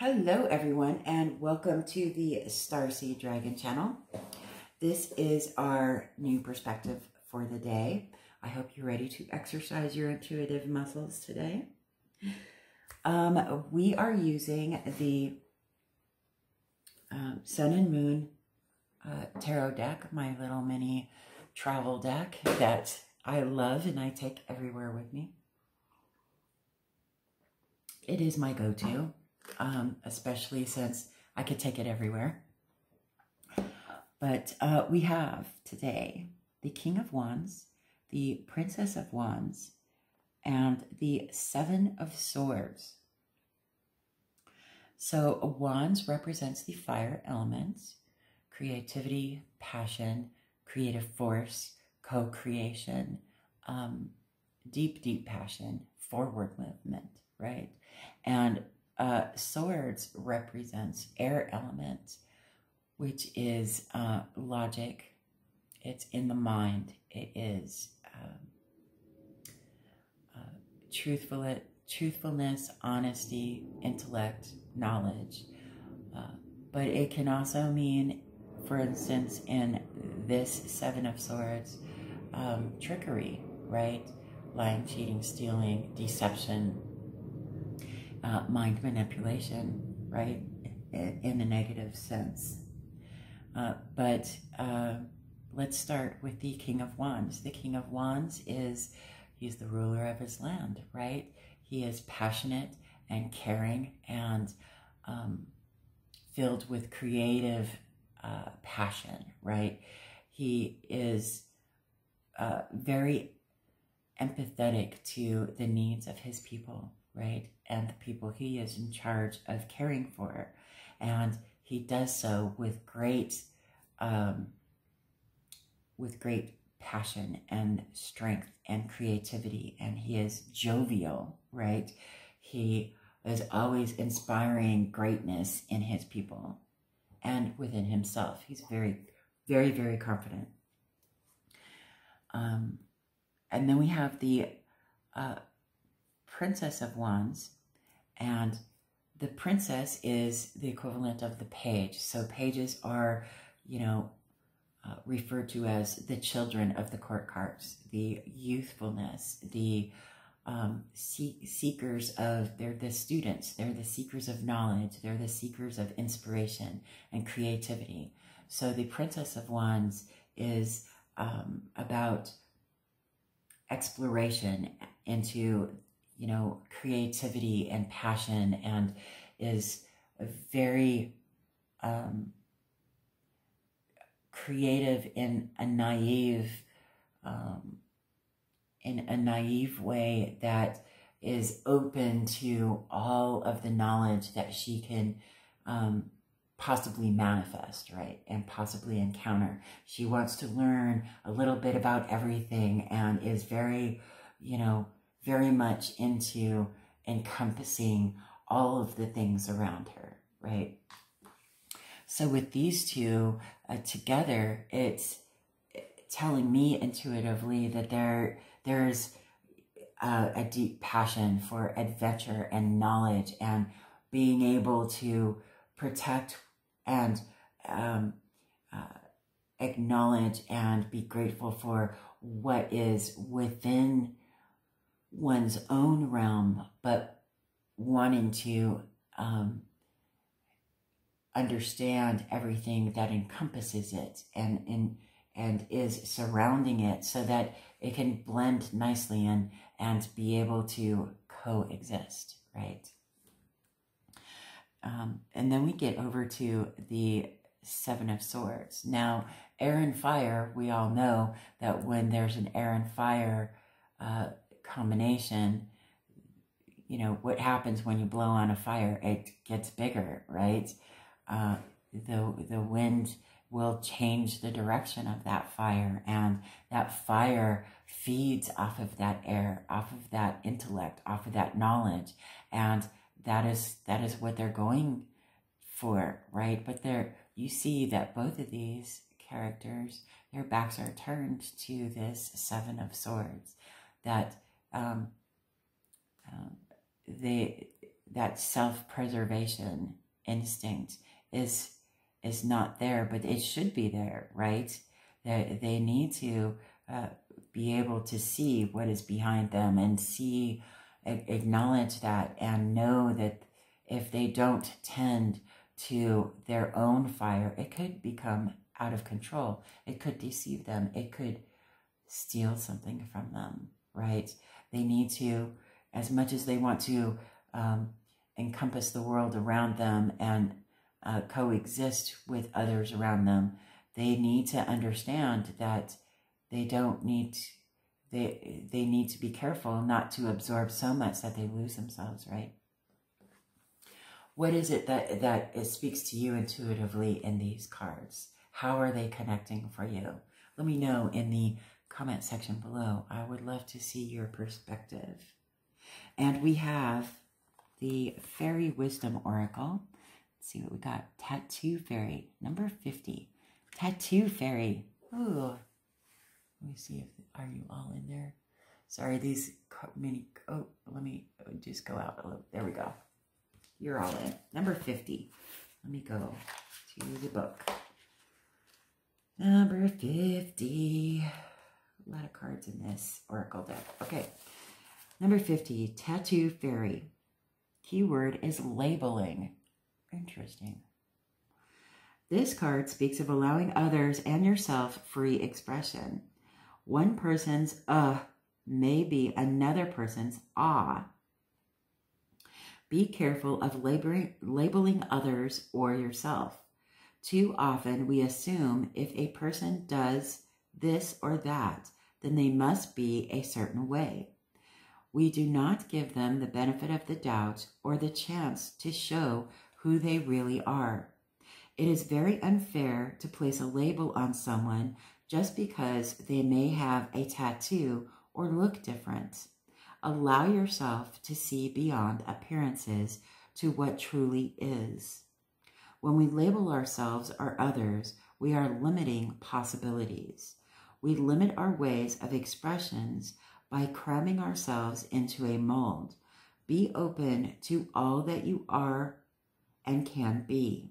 Hello, everyone, and welcome to the Starseed Dragon channel. This is our new perspective for the day. I hope you're ready to exercise your intuitive muscles today. Um, we are using the um, Sun and Moon uh, Tarot deck, my little mini travel deck that I love and I take everywhere with me. It is my go-to, um, especially since I could take it everywhere. But uh, we have today the King of Wands, the Princess of Wands, and the Seven of Swords. So Wands represents the fire elements, creativity, passion, creative force, co-creation, um, deep, deep passion, forward movement, right? And uh, swords represents air element, which is uh, logic. It's in the mind. It is um, uh, truthful, truthfulness, honesty, intellect, knowledge. Uh, but it can also mean, for instance, in this Seven of Swords, um, trickery, right? Lying, cheating, stealing, deception, uh, mind manipulation, right? In, a negative sense. Uh, but uh, let's start with the King of Wands. The King of Wands is, he's the ruler of his land, right? He is passionate and caring and um, filled with creative uh, passion, right? He is uh, very empathetic to the needs of his people, right? And the people he is in charge of caring for. And he does so with great, um, with great passion and strength and creativity. And he is jovial, right? He is always inspiring greatness in his people and within himself. He's very, very, very confident. Um, and then we have the uh, Princess of Wands, and the princess is the equivalent of the page. So pages are, you know, uh, referred to as the children of the court cards, the youthfulness, the um, seekers of, they're the students, they're the seekers of knowledge, they're the seekers of inspiration and creativity. So the Princess of Wands is um, about exploration into, you know, creativity and passion and is very um, creative in a naive, um, in a naive way that is open to all of the knowledge that she can um, possibly manifest, right? And possibly encounter. She wants to learn a little bit about everything and is very, you know, very much into encompassing all of the things around her, right? So with these two uh, together, it's telling me intuitively that there there's uh, a deep passion for adventure and knowledge and being able to protect and um, uh, acknowledge and be grateful for what is within one's own realm, but wanting to um, understand everything that encompasses it and and and is surrounding it so that it can blend nicely in and be able to coexist, right? Um, and then we get over to the Seven of Swords. Now, air and fire, we all know that when there's an air and fire uh, combination, you know, what happens when you blow on a fire? It gets bigger, right? Uh, the, the wind will change the direction of that fire and that fire feeds off of that air, off of that intellect, off of that knowledge. And that is that is what they're going for, right? But there you see that both of these characters, their backs are turned to this Seven of Swords. That um, um, they that self-preservation instinct is is not there, but it should be there, right? That they need to uh, be able to see what is behind them and see, acknowledge that, and know that if they don't tend to their own fire, it could become out of control. It could deceive them. It could steal something from them, right? They need to, as much as they want to um, encompass the world around them and uh, coexist with others around them, they need to understand that they don't need they they need to be careful not to absorb so much that they lose themselves, right? What is it that that it speaks to you intuitively in these cards? How are they connecting for you? Let me know in the comment section below. I would love to see your perspective. And we have the Fairy Wisdom Oracle. Let's see what we got. Tattoo Fairy, number 50. Tattoo Fairy. Ooh. Let me see if, are you all in there? Sorry, these mini, oh, let me just go out a little. There we go. You're all in. Number 50. Let me go to the book. Number 50. A lot of cards in this oracle deck. Okay. Number 50, Tattoo Fairy. Keyword is labeling. Interesting. This card speaks of allowing others and yourself free expression. One person's uh may be another person's ah. Be careful of labeling, labeling others or yourself. Too often we assume if a person does this or that, then they must be a certain way we do not give them the benefit of the doubt or the chance to show who they really are. It is very unfair to place a label on someone just because they may have a tattoo or look different. Allow yourself to see beyond appearances to what truly is. When we label ourselves or others, we are limiting possibilities. We limit our ways of expressions by cramming ourselves into a mold. Be open to all that you are and can be.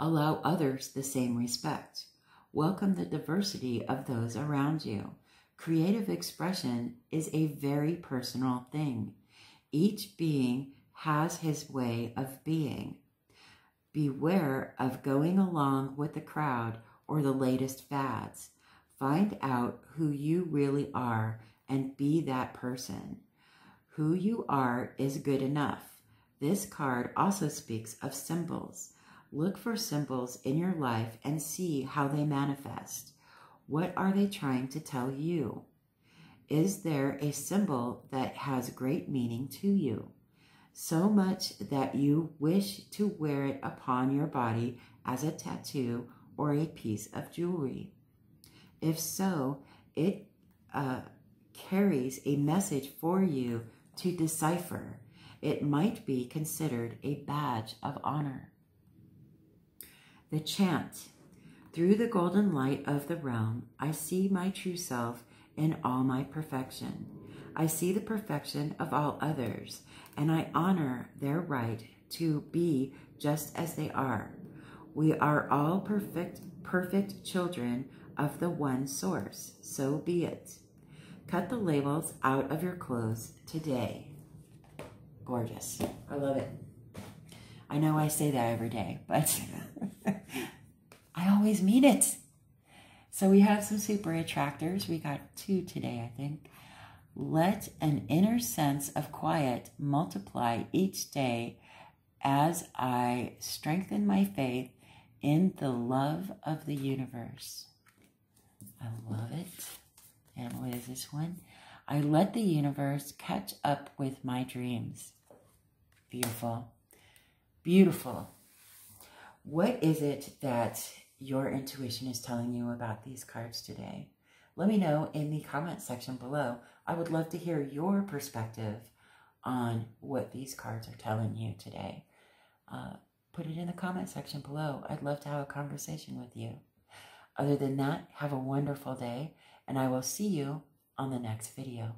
Allow others the same respect. Welcome the diversity of those around you. Creative expression is a very personal thing. Each being has his way of being. Beware of going along with the crowd or the latest fads. Find out who you really are and be that person. Who you are is good enough. This card also speaks of symbols. Look for symbols in your life and see how they manifest. What are they trying to tell you? Is there a symbol that has great meaning to you? So much that you wish to wear it upon your body as a tattoo or a piece of jewelry. If so, it uh, carries a message for you to decipher. It might be considered a badge of honor. The chant Through the golden light of the realm, I see my true self in all my perfection. I see the perfection of all others, and I honor their right to be just as they are. We are all perfect, perfect children of the one source. So be it. Cut the labels out of your clothes today. Gorgeous. I love it. I know I say that every day, but I always mean it. So we have some super attractors. We got two today, I think. Let an inner sense of quiet multiply each day as I strengthen my faith in the love of the universe. I love it. And what is this one? I let the universe catch up with my dreams. Beautiful. Beautiful. What is it that your intuition is telling you about these cards today? Let me know in the comment section below. I would love to hear your perspective on what these cards are telling you today. Uh, put it in the comment section below. I'd love to have a conversation with you. Other than that, have a wonderful day, and I will see you on the next video.